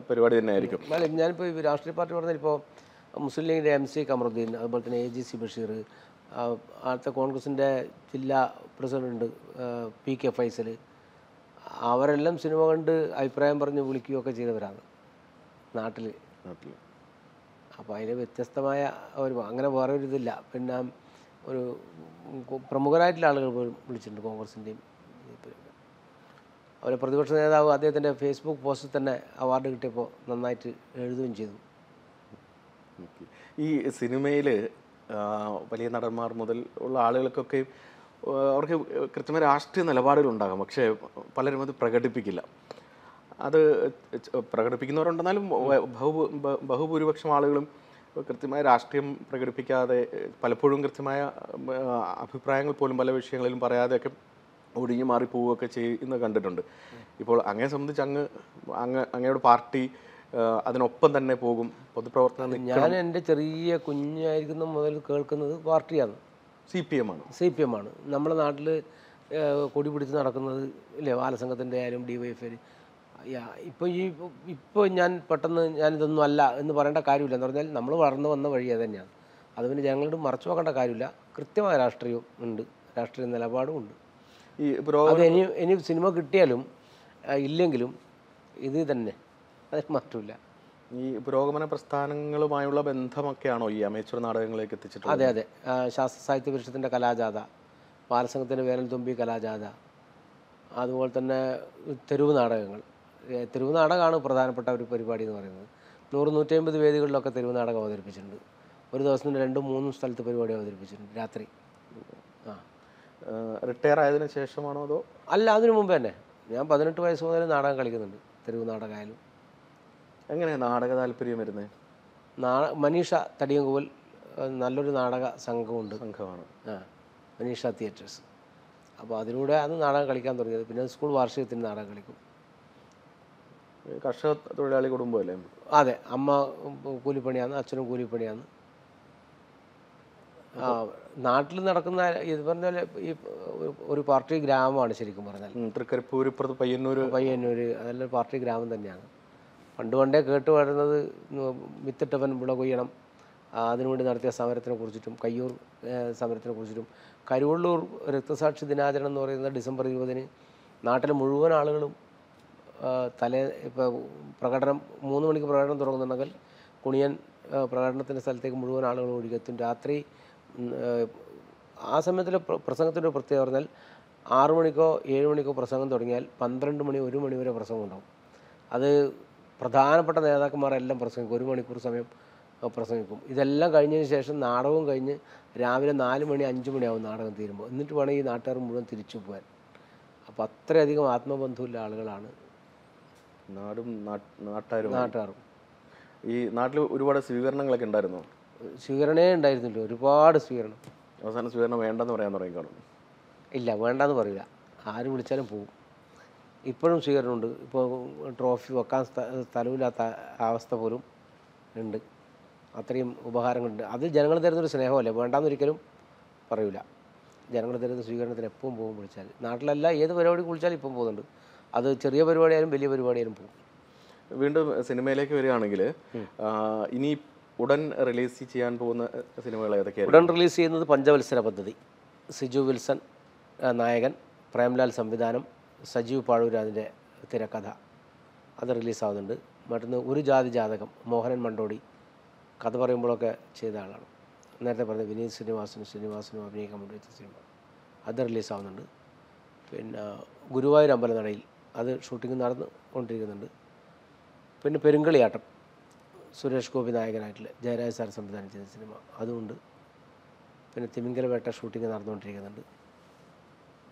പരിപാടി തന്നെ ആയിരിക്കും അല്ല ഞാനിപ്പോൾ ഈ രാഷ്ട്രീയ പാർട്ടി പറഞ്ഞാൽ ഇപ്പോൾ മുസ്ലിം ലീഗിന്റെ എം സി കമറുദ്ദീൻ അതുപോലെ തന്നെ എ ജി സി ബഷീർ അടുത്ത കോൺഗ്രസിന്റെ ജില്ലാ പ്രസിഡന്റ് പി കെ ഫൈസൽ അവരെല്ലാം സിനിമ കണ്ട് അഭിപ്രായം പറഞ്ഞ് വിളിക്കുകയൊക്കെ ചെയ്തവരാണ് നാട്ടിൽ നാട്ടിൽ അപ്പോൾ അതിന് വ്യത്യസ്തമായ ഒരു അങ്ങനെ വേറെ ഒരു ഇതില്ല പിന്നെ ഒരു പ്രമുഖരായിട്ടുള്ള ആളുകൾ പോലും വിളിച്ചിട്ടുണ്ട് കോൺഗ്രസിന്റെയും അവരെ പ്രതിപക്ഷ നേതാവ് അദ്ദേഹത്തിന്റെ ഫേസ്ബുക്ക് പോസ്റ്റിൽ തന്നെ അവാർഡ് കിട്ടിയപ്പോൾ നന്നായിട്ട് എഴുതുകയും ചെയ്തു. ഈ സിനിമയിൽ വലിയ നടന്മാർ മുതൽ ഉള്ള ആളുകൾക്കൊക്കെ അവർക്ക് കൃത്യമായ രാഷ്ട്രീയ നിലപാടുകളുണ്ടാകാം പക്ഷേ പലരും അത് പ്രകടിപ്പിക്കില്ല. അത് പ്രകടിപ്പിക്കുന്നവരുണ്ടെന്നാലും ബഹു- ബഹുഭൂരിപക്ഷം ആളുകളും കൃത്യമായ രാഷ്ട്രീയം പ്രകടിപ്പിക്കാതെ പലപ്പോഴും കൃത്യമായ അഭിപ്രായങ്ങൾ പോലും പല വിഷയങ്ങളിലും പറയാതെയൊക്കെ ഒഴിഞ്ഞു മാറി പോവുകയൊക്കെ ചെയ്യുന്ന കണ്ടിട്ടുണ്ട്. ഇപ്പോൾ അങ്ങയെ സംബന്ധിച്ച് അങ്ങ് അങ്ങ് അങ്ങയുടെ പാർട്ടി അതിനൊപ്പം തന്നെ പോകും പൊതുപ്രവർത്തനം ഞാൻ എന്റെ ചെറിയ കുഞ്ഞായിരിക്കുന്ന മുതൽ കേൾക്കുന്നത് പാർട്ടിയാണ്. സി പി എം ആണ്. സി പി എം ആണ്. നമ്മുടെ നാട്ടിൽ കൊടി പിടിച്ച് നടക്കുന്നത് ഇല്ലേ? ബാലസംഘത്തിന്റെ ആയാലും ഡി വൈ എഫ് ഇപ്പോൾ ഈ ഇപ്പോൾ ഞാൻ പെട്ടെന്ന് ഞാനിതൊന്നും അല്ല എന്ന് പറയേണ്ട കാര്യമില്ല എന്ന് പറഞ്ഞാൽ നമ്മൾ വളർന്നു വന്ന വഴി അത് തന്നെയാണ്. അത് പിന്നെ ജനങ്ങളോട് മറച്ചു വെക്കേണ്ട കാര്യമില്ല. കൃത്യമായ രാഷ്ട്രീയവും ഉണ്ട്. രാഷ്ട്രീയ നിലപാടും ഉണ്ട്. ഈ അത് ഇനി ഇനി സിനിമ കിട്ടിയാലും ഇല്ലെങ്കിലും ഇത് തന്നെ. അത് മാറ്റമില്ല ഈ പുരോഗമന പ്രസ്ഥാനങ്ങളുമായുള്ള ബന്ധമൊക്കെയാണോ ഈ അമേച്ചർ നാടകങ്ങളിലേക്ക് എത്തിച്ചിട്ടുള്ളത്? അതെ അതെ. ശാസ്ത്ര സാഹിത്യ പരിഷത്തിന്റെ കലാജാഥ ബാലസംഘത്തിന്റെ വേനൽ തുമ്പി കലാജാഥ അതുപോലെ തന്നെ തെരുവ് നാടകങ്ങൾ. ഏ, തെരുവ് നാടകമാണ് പ്രധാനപ്പെട്ട ഒരു പരിപാടി എന്ന് പറയുന്നത്. നൂറ് നൂറ്റമ്പത് വേദികളിലൊക്കെ തിരുവനാടകം അവതരിപ്പിച്ചിട്ടുണ്ട്. ഒരു ദിവസം രണ്ടും മൂന്നും സ്ഥലത്ത് പരിപാടി അവതരിപ്പിച്ചിട്ടുണ്ട് രാത്രി. ആ. റിട്ടയർ ആയതിനു ശേഷമാണോ അതോ? അല്ല അതിനു മുമ്പ് തന്നെ. ഞാൻ പതിനെട്ട് വയസ്സ് മുതൽ നാടകം കളിക്കുന്നുണ്ട് തെരുവ് നാടകമായാലും എങ്ങനെയാണ് നാടക താല്പര്യം വരുന്നത് നാ മനീഷ തടിയങ്കുവൽ നല്ലൊരു നാടക സംഘമുണ്ട്. സംഘമാണ്. ആ മനീഷ തിയേറ്റേഴ്സ് അപ്പോൾ അതിലൂടെ ആണ് നാടകം കളിക്കാൻ തുടങ്ങിയത്. പിന്നെ സ്കൂൾ വാർഷികത്തിന് നാടകം കളിക്കും. കർഷക തൊഴിലാളി കുടുംബമല്ലേ? അതെ അമ്മ കൂലിപ്പണിയാണ് അച്ഛനും കൂലിപ്പണിയാണ് ആ നാട്ടിൽ നടക്കുന്ന ഇത് പറഞ്ഞാൽ ഈ ഒരു പാർട്ടി ഗ്രാമമാണ് ശരിക്കും പറഞ്ഞാൽ തൃക്കരിപ്പൂര് തൃക്കരിപ്പൂർ ഇപ്പുറത്ത് പയ്യന്നൂർ പയ്യന്നൂര് അതെല്ലാം പാർട്ടി ഗ്രാമം തന്നെയാണ്. പണ്ട് പണ്ടേ കേട്ട് വരുന്നത് വിത്തിട്ടവൻ വിള കൊയ്യണം. അതിനുവേണ്ടി നടത്തിയ സമരത്തിനെ കുറിച്ചിട്ടും കയ്യൂർ സമരത്തിനെ കുറിച്ചിട്ടും. കരുവള്ളൂർ രക്തസാക്ഷി ദിനാചരണം എന്ന് പറയുന്നത് ഡിസംബർ ഇരുപതിന് നാട്ടിലെ മുഴുവൻ ആളുകളും തലേ ഇപ്പോൾ പ്രകടനം മൂന്ന് മണിക്ക് പ്രകടനം തുടങ്ങുന്നുണ്ടെങ്കിൽ കുണിയൻ പ്രകടനത്തിന്റെ സ്ഥലത്തേക്ക് മുഴുവൻ ആളുകൾ ഒഴുകെത്തും രാത്രി ആ, സമയത്തിലെ പ്ര- പ്രസംഗത്തിന്റെ പ്രത്യേകത പറഞ്ഞാൽ ആറു മണിക്കോ ഏഴ് മണിക്കോ പ്രസംഗം തുടങ്ങിയാൽ പന്ത്രണ്ട് മണി ഒരു മണി വരെ പ്രസംഗം ഉണ്ടാവും. അത് പ്രധാനപ്പെട്ട നേതാക്കന്മാരെല്ലാം പ്രസംഗിക്കും. ഒരു മണിക്കൂർ സമയം പ്രസംഗിക്കും. ഇതെല്ലാം കഴിഞ്ഞതിന് ശേഷം നാടകവും കഴിഞ്ഞ് രാവിലെ നാല് മണി അഞ്ച് മണിയാവും നാടകം തീരുമ്പോൾ. എന്നിട്ട് വേണം ഈ നാട്ടുകാർ മുഴുവൻ തിരിച്ചു പോകാൻ. അപ്പോൾ അത്രയധികം ആത്മബന്ധമുള്ള ആളുകളാണ് നാടും നാട്ട്- നാട്ടാരും നാട്ടുകാരും ഈ നാട്ടിൽ ഒരുപാട് സ്വീകരണങ്ങളൊക്കെ ഉണ്ടായിരുന്നോ? സ്വീകരണേ ഉണ്ടായിരുന്നില്ല. ഒരുപാട് സ്വീകരണം. അവസാനം സ്വീകരണം വേണ്ടെന്ന് പറയാൻ തുടങ്ങി കാണും ഇല്ല വേണ്ടെന്ന് പറയില്ല. ആര് വിളിച്ചാലും പോകും ഇപ്പോഴും സ്വീകരണമുണ്ട്. ഇപ്പോൾ ട്രോഫി വെക്കാൻ സ്ഥ- സ്ഥലമില്ലാത്ത അവസ്ഥ പോലും ഉണ്ട്. അത്രയും ഉപകാരങ്ങളുണ്ട് അത് ജനങ്ങൾ തരുന്നൊരു സ്നേഹമല്ലേ? വേണ്ടാന്ന് ഒരിക്കലും പറയൂല. ജനങ്ങൾ തരുന്ന സ്വീകരണത്തിന് എപ്പോഴും പോകും വിളിച്ചാൽ നാട്ടിലല്ല ഏത് പരിപാടിക്ക് വിളിച്ചാലും ഇപ്പം പോകുന്നുണ്ട്. അത് ചെറിയ പരിപാടിയായാലും വലിയ പരിപാടിയായാലും പോകും. വീണ്ടും സിനിമയിലേക്ക് വരികയാണെങ്കിൽ ഇനി ഉടൻ റിലീസ് ചെയ്യാൻ പോകുന്ന സിനിമകൾ ഏതൊക്കെയാണ് ഉടൻ റിലീസ് ചെയ്യുന്നത് പഞ്ചവത്സര പദ്ധതി. സിജു വിൽസൺ നായകൻ പ്രേംലാൽ സംവിധാനം സജീവ് പാഴൂരാജിന്റെ തിരക്കഥ. അത് റിലീസാവുന്നുണ്ട് മറ്റൊന്ന് ഒരു ജാതി ജാതകം മോഹനൻ മണ്ടോടി. കഥ പറയുമ്പോഴൊക്കെ ചെയ്ത ആളാണ്. നേരത്തെ പറഞ്ഞ വിനീത് ശ്രീനിവാസനും ശ്രീനിവാസനും അഭിനയിക്കാൻ വേണ്ടി വെച്ച സിനിമ. അത് റിലീസാവുന്നുണ്ട് പിന്നെ ഗുരുവായൂർ അമ്പലനടയിൽ അത് ഷൂട്ടിംഗ് നടന്നു കൊണ്ടിരിക്കുന്നുണ്ട്. പിന്നെ പെരുങ്കളിയാട്ടം. സുരേഷ് ഗോപി നായകനായിട്ടുള്ള ജയരാജ് സാർ സംവിധാനം ചെയ്ത സിനിമ. അതുമുണ്ട്. പിന്നെ തിമിംഗലവേട്ട ഷൂട്ടിംഗ് നടന്നുകൊണ്ടിരിക്കുന്നുണ്ട്.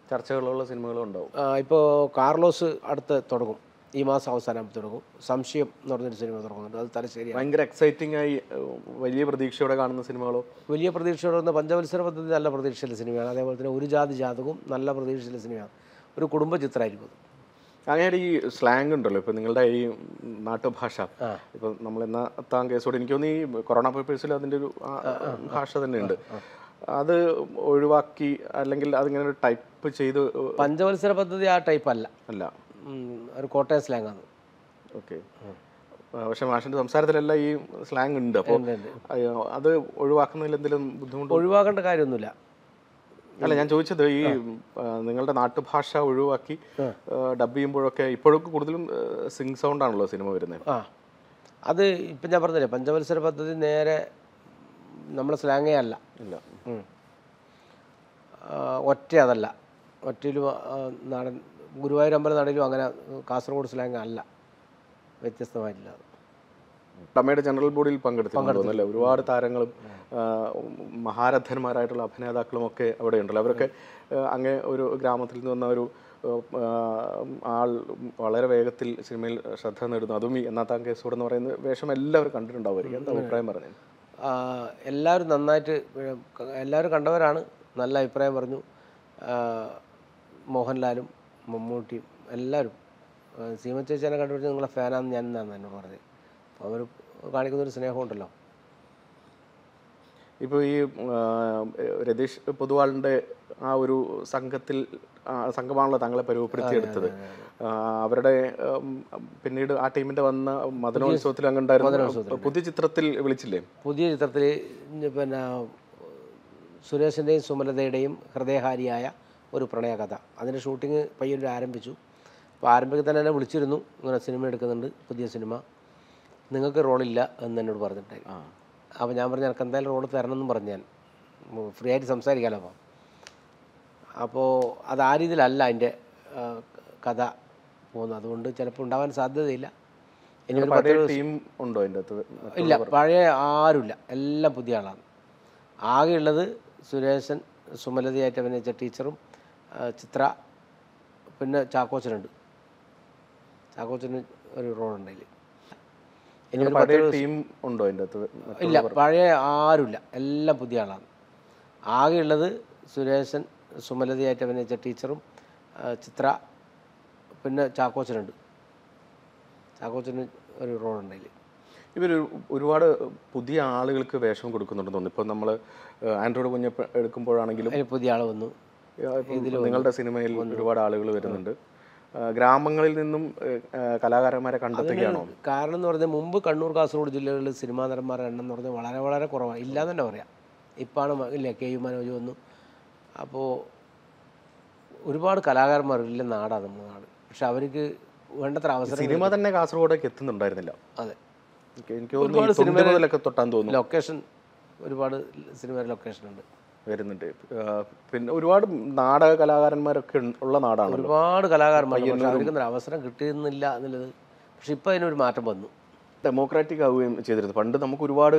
ചർച്ചകളുള്ള സിനിമകളും ഉണ്ടാവും. ഇപ്പോൾ കാർലോസ് അടുത്ത് തുടങ്ങും. ഈ മാസം അവസാനം തുടങ്ങും. സംശയം എന്ന് പറഞ്ഞൊരു സിനിമ തുടങ്ങുന്നുണ്ട്. അത് തലശ്ശേരി ഭയങ്കര എക്സൈറ്റിംഗ് ആയി വലിയ പ്രതീക്ഷയോടെ കാണുന്ന സിനിമകളോ? വലിയ പ്രതീക്ഷയോടെ വന്ന പഞ്ചവത്സര പദ്ധതി നല്ല പ്രതീക്ഷയുള്ള സിനിമയാണ്. അതേപോലെ തന്നെ ഒരു ജാതി ജാതകവും നല്ല പ്രതീക്ഷയുള്ള സിനിമയാണ്. ഒരു കുടുംബ ചിത്രമായിരിക്കും അത്. അങ്ങനെ ഈ സ്ലാങ് ഉണ്ടല്ലോ. ഇപ്പൊ നിങ്ങളുടെ ഈ നാട്ടുഭാഷ. ഇപ്പൊ നമ്മൾ എന്നാ താൻ കേസോട് എനിക്ക് തോന്നുന്നു ഈ കൊറോണ പേപ്പേഴ്സിൽ അതിന്റെ ഒരു ഭാഷ തന്നെ ഉണ്ട് അത് ഒഴിവാക്കി അല്ലെങ്കിൽ അതിങ്ങനെ ഒരു ടൈപ്പ് ചെയ്ത് പഞ്ചവത്സര പദ്ധതി ആ ടൈപ്പ് അല്ല. അല്ല. ഒരു കോട്ടയം ആണ്. ഓക്കെ. പക്ഷെ മാഷിന്റെ സംസാരത്തിലെല്ലാം ഈ സ്ലാങ് ഉണ്ട്. അപ്പോൾ. അത് ഒഴിവാക്കുന്നതിൽ എന്തെങ്കിലും ബുദ്ധിമുട്ട്? ഒഴിവാക്കേണ്ട കാര്യമൊന്നുമില്ല. അല്ല ഞാൻ ചോദിച്ചത് ഈ നിങ്ങളുടെ നാട്ടുഭാഷ ഒഴിവാക്കി ഡബ് ചെയ്യുമ്പോഴൊക്കെ ഇപ്പോഴൊക്കെ കൂടുതലും സിംഗ് സൗണ്ട് ആണല്ലോ സിനിമ വരുന്നത് ആ. അത് ഇപ്പം ഞാൻ പറഞ്ഞില്ലേ പഞ്ചവത്സര പദ്ധതി നേരെ നമ്മളെ സ്ലാങ്ങേ അല്ല. ഇല്ല. ഒറ്റ അതല്ല. ഒറ്റയിലും നാടൻ ഗുരുവായൂർ അമ്പല നടയിലും അങ്ങനെ കാസർഗോഡ് സ്ലാങ് അല്ല. വ്യത്യസ്തമായിട്ടില്ല അത്. ജനറൽ ബോഡിയിൽ പങ്കെടുത്തു ഒരുപാട് താരങ്ങളും മഹാരഥന്മാരായിട്ടുള്ള അഭിനേതാക്കളും ഒക്കെ അവിടെ ഉണ്ടല്ലോ. അവരൊക്കെ അങ്ങ് ഒരു ഗ്രാമത്തിൽ നിന്ന് വന്ന ഒരു ആൾ വളരെ വേഗത്തിൽ സിനിമയിൽ ശ്രദ്ധ നേടുന്നു. അതും ഈ എന്നാത്താം കേസോട് എന്ന് പറയുന്ന വേഷം എല്ലാവരും കണ്ടിട്ടുണ്ടാവുമായിരിക്കും എന്താ അഭിപ്രായം പറഞ്ഞത് എല്ലാവരും നന്നായിട്ട് എല്ലാവരും കണ്ടവരാണ്. നല്ല അഭിപ്രായം പറഞ്ഞു. മോഹൻലാലും മമ്മൂട്ടിയും എല്ലാവരും. സീമ ചേച്ചിനെ കണ്ടുപിടിച്ച് നിങ്ങളെ ഫാനാന്ന് ഞാൻ എന്നാണ് എന്നോട് പറഞ്ഞത്. അവർ കാണിക്കുന്നൊരു സ്നേഹമുണ്ടല്ലോ. ഇപ്പോൾ ഈ രതീഷ് പൊതുവാളിന്റെ ആ ഒരു സംഘത്തിൽ സംഘമാണല്ലോ താങ്കളെ പരുവപ്പെടുത്തിയെടുത്തത്. അവരുടെ പിന്നീട് ആ ടീമിന്റെ വന്ന മദനോത്സവത്തിൽ അങ്ങ് ഉണ്ടായിരുന്നു പുതിയ ചിത്രത്തിൽ വിളിച്ചില്ലേ? പുതിയ ചിത്രത്തിൽ പിന്നെ സുരേഷിന്റെയും സുമലതയുടെയും ഹൃദയഹാരിയായ ഒരു പ്രണയകഥ. അതിന്റെ ഷൂട്ടിങ് പയ്യന്നൂർ ആരംഭിച്ചു. അപ്പോൾ ആരംഭിക്കാൻ തന്നെ വിളിച്ചിരുന്നു. ഇങ്ങനെ സിനിമ എടുക്കുന്നുണ്ട്. പുതിയ സിനിമ. നിങ്ങൾക്ക് റോളില്ല എന്ന് എന്നോട് പറഞ്ഞിട്ട്. അപ്പോൾ ഞാൻ പറഞ്ഞു എനിക്ക് എന്തായാലും റോൾ എന്ന് പറഞ്ഞു ഞാൻ. ഫ്രീ ആയിട്ട് സംസാരിക്കാമല്ലോ അപ്പോൾ അപ്പോൾ അത് ആ രീതിയിലല്ല അതിന്റെ കഥ പോകുന്നത്. അതുകൊണ്ട് ചിലപ്പോൾ ഉണ്ടാവാൻ സാധ്യതയില്ല. ടീം ഉണ്ടോ ഇല്ല പഴയ ആരുമില്ല. എല്ലാം പുതിയ ആളാണ്. ആകെയുള്ളത് സുരേശൻ സുമലതയായിട്ട് അഭിനയിച്ച ടീച്ചറും ചിത്ര പിന്നെ ചാക്കോച്ചനുണ്ട്. ചാക്കോച്ചന് ഒരു റോളുണ്ട് അതിൽ ഒരു പഴയ ടീം ഉണ്ടോ അതിന്റെ അകത്ത്? ഇല്ല പഴയ ആരുമില്ല. എല്ലാം പുതിയ ആളാണ്. ആകെയുള്ളത് സുരേശൻ സുമലതയായിട്ട് അഭിനയിച്ച ടീച്ചറും ചിത്ര പിന്നെ ചാക്കോച്ചനുണ്ട്. ചാക്കോച്ചന് ഒരു റോൾ അതിൽ ഇവർ ഒരുപാട് പുതിയ ആളുകൾക്ക് വേഷം കൊടുക്കുന്നുണ്ടെന്ന് തോന്നുന്നു. ഇപ്പം നമ്മൾ ആൻഡ്രോയിഡ് കുഞ്ഞ് എടുക്കുമ്പോഴാണെങ്കിലും പുതിയ ആൾ വന്നു. ഇതിൽ നിങ്ങളുടെ സിനിമയിൽ ഒരുപാട് ആളുകൾ വരുന്നുണ്ട്. ഗ്രാമങ്ങളിൽ നിന്നും കലാകാരന്മാരെ കണ്ടെത്തുകയാണോ? കാരണം എന്ന് പറഞ്ഞാൽ മുമ്പ് കണ്ണൂർ കാസർഗോഡ് ജില്ലകളിൽ സിനിമാ നടന്മാരുടെ എണ്ണം എന്ന് പറഞ്ഞാൽ വളരെ വളരെ കുറവാണ്. ഇല്ലാന്ന് തന്നെ പറയാം. ഇപ്പാണ് ഇല്ല കെ യു മനോജ് വന്നു. അപ്പോൾ ഒരുപാട് കലാകാരന്മാരില്ല നാടാണ് നമ്മുടെ നാട്. പക്ഷെ അവർക്ക് വേണ്ടത്ര അവസരം സിനിമ തന്നെ കാസർഗോഡേക്ക് എത്തുന്നുണ്ടായിരുന്നില്ല. അതെ. എനിക്ക് ഒരുപാട് സിനിമകളിലൊക്കെ തൊട്ടാന്ന് തോന്നുന്നു. ലൊക്കേഷൻ ഒരുപാട് സിനിമയുടെ ലൊക്കേഷൻ ഉണ്ട്. വരുന്നുണ്ട്. പിന്നെ ഒരുപാട് നാടക കലാകാരന്മാരൊക്കെ ഉള്ള നാടാണ് ഒരുപാട് കലാകാരന്മാർ അവർക്ക് അവസരം കിട്ടുന്നില്ല എന്നുള്ളത്. പക്ഷെ ഇപ്പം അതിനൊരു മാറ്റം വന്നു. ഡെമോക്രാറ്റിക് ആവുകയും ചെയ്തിരുന്നു. പണ്ട് നമുക്ക് ഒരുപാട്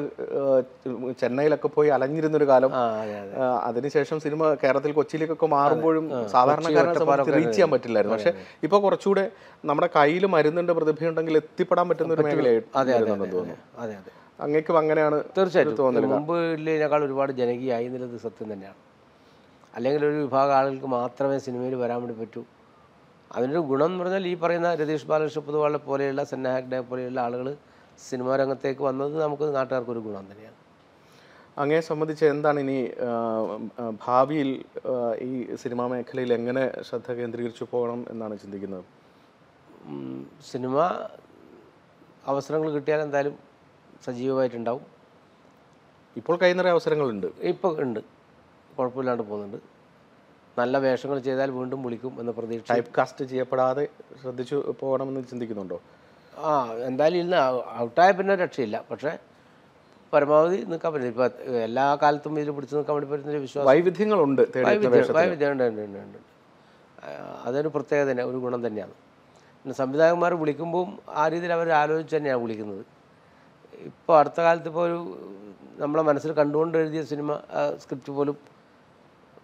ചെന്നൈയിലൊക്കെ പോയി അലഞ്ഞിരുന്നൊരു കാലം. അതെ അതെ. അതിനുശേഷം സിനിമ കേരളത്തിൽ കൊച്ചിയിലേക്കൊക്കെ മാറുമ്പോഴും സാധാരണക്കാരനെ സംബന്ധിച്ച് റീച്ച് ചെയ്യാൻ പറ്റില്ലായിരുന്നു. പക്ഷെ ഇപ്പൊ കുറച്ചുകൂടെ നമ്മുടെ കയ്യിൽ മരുന്നുണ്ട് പ്രതിഭയുണ്ടെങ്കിൽ എത്തിപ്പെടാൻ പറ്റുന്ന ഒരു മേഖലയായിട്ട് തോന്നുന്നു. അതെ അതെ. അങ്ങേക്കും അങ്ങനെയാണ് തീർച്ചയായിട്ടും. മുമ്പ് ഇല്ലേനേക്കാൾ ഒരുപാട് ജനകീയമായി എന്നുള്ളത് സത്യം തന്നെയാണ്. അല്ലെങ്കിൽ ഒരു വിഭാഗം ആളുകൾക്ക് മാത്രമേ സിനിമയിൽ വരാൻ വേണ്ടി പറ്റൂ. അതിനൊരു ഗുണം എന്ന് പറഞ്ഞാൽ ഈ പറയുന്ന രതീഷ് ബാലകൃഷ്ണ പൊതുവാളെ പോലെയുള്ള സന്നാഹഗ്ഡെ ഹാഗ്ഡെ പോലെയുള്ള ആളുകൾ സിനിമാ രംഗത്തേക്ക് വന്നത് നമുക്ക് നാട്ടുകാർക്കൊരു ഗുണം തന്നെയാണ്. അങ്ങയെ സംബന്ധിച്ച് എന്താണ് ഇനി ഭാവിയിൽ ഈ സിനിമാ മേഖലയിൽ എങ്ങനെ ശ്രദ്ധ കേന്ദ്രീകരിച്ചു പോകണം എന്നാണ് ചിന്തിക്കുന്നത്? സിനിമ അവസരങ്ങൾ കിട്ടിയാൽ എന്തായാലും സജീവമായിട്ടുണ്ടാവും. ഇപ്പോൾ കൈ നിറയെ അവസരങ്ങളുണ്ട്. ഇപ്പോൾ ഉണ്ട്. കുഴപ്പമില്ലാണ്ട് പോകുന്നുണ്ട്. നല്ല വേഷങ്ങൾ ചെയ്താൽ വീണ്ടും വിളിക്കും എന്ന പ്രതീക്ഷ ടൈപ്പ് കാസ്റ്റ് ചെയ്യപ്പെടാതെ ശ്രദ്ധിച്ചു പോകണമെന്ന് ചിന്തിക്കുന്നുണ്ടോ? ആ എന്തായാലും ഇന്ന് ഔട്ടായ പിന്നെ രക്ഷയില്ല. പക്ഷേ പരമാവധി നിൽക്കാൻ പറ്റില്ല. ഇപ്പം എല്ലാ കാലത്തും ഇതിൽ പിടിച്ചു നിൽക്കാൻ വേണ്ടി പറ്റുന്ന വിശ്വാസം. വൈവിധ്യങ്ങളുണ്ട് വൈവിധ്യമുണ്ട് അതൊരു പ്രത്യേകത തന്നെ ഒരു ഗുണം തന്നെയാണ്. പിന്നെ സംവിധായകന്മാർ വിളിക്കുമ്പോൾ ആ രീതിയിൽ അവർ ആലോചിച്ച് തന്നെയാണ് വിളിക്കുന്നത്. ഇപ്പോൾ അടുത്ത കാലത്ത് ഇപ്പോൾ ഒരു നമ്മളെ മനസ്സിൽ കണ്ടുകൊണ്ട് എഴുതിയ സിനിമ സ്ക്രിപ്റ്റ് പോലും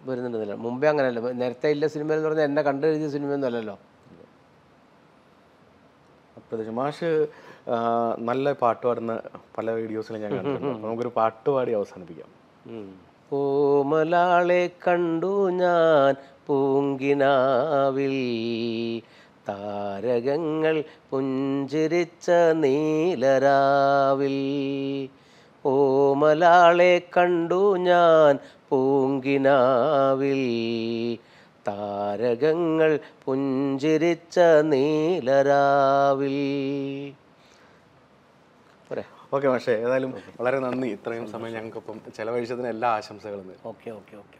വരുന്നുണ്ടെന്നില്ല. മുമ്പേ അങ്ങനെയല്ല. നേരത്തെ ഇല്ല സിനിമ എന്ന് പറഞ്ഞാൽ എന്നെ കണ്ടു എഴുതിയ സിനിമയൊന്നുമല്ലല്ലോ അല്ലല്ലോ. മാഷ് നല്ല പാട്ട് പാടുന്ന പല വീഡിയോസിലും ഞാൻ കണ്ടിട്ടുണ്ട്. നമുക്കൊരു പാട്ട് പാടി അവസാനിപ്പിക്കാം. പൂമലാളെ കണ്ടു ഞാൻ പൂങ്കിനാവിൽ താരകങ്ങൾ പുഞ്ചിരിച്ച നീലരാവിൽ. ഓമലാളെ കണ്ടു ഞാൻ പൂങ്കിനാവിൽ. താരകങ്ങൾ പുഞ്ചിരിച്ച നീലരാവിൽ. ഓക്കെ പക്ഷേ ഏതായാലും വളരെ നന്ദി. ഇത്രയും സമയം ഞങ്ങൾക്കൊപ്പം ചെലവഴിച്ചതിന് എല്ലാ ആശംസകളും ഓക്കെ ഓക്കെ ഓക്കെ.